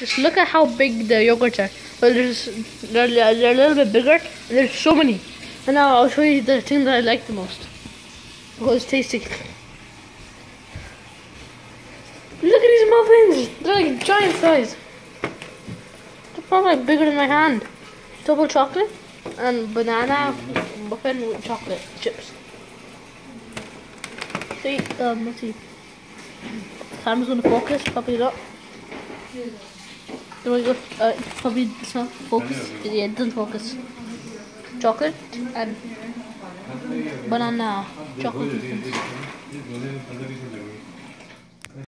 Just look at how big the yogurts are. Well, there's they're, they're a little bit bigger. There's so many. And now I'll show you the thing that I like the most. Because it's tasty. Look at these muffins. They're like giant size. They're probably bigger than my hand. Double chocolate and banana muffin with chocolate chips. See, um, let's see. Camera's gonna focus, probably not. There we go. Uh, probably it's not focus. Yeah, it doesn't focus. Chocolate and banana chocolate.